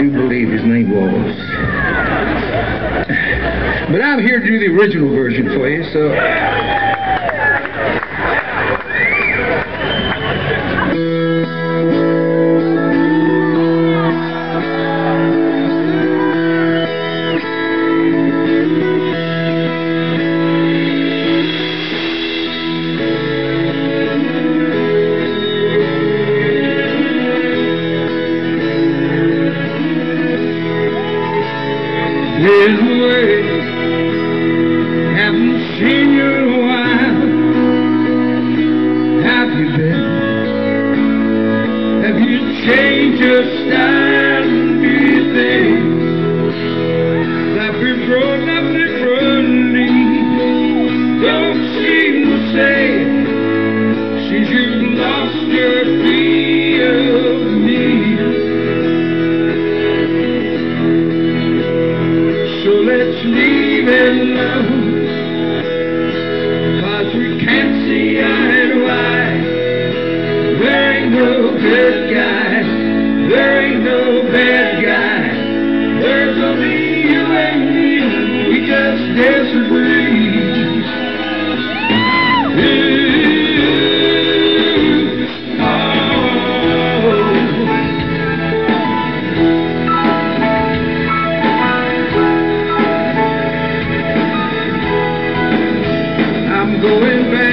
do believe his name was. But I'm here to do the original version for you, so. Way. Haven't seen you in a while. Have you been? Have you changed your style? We've grown up differently? Don't seem the same since you've lost your good guy. There ain't no bad guy. There's only you and me. We just disagree. Oh. I'm going back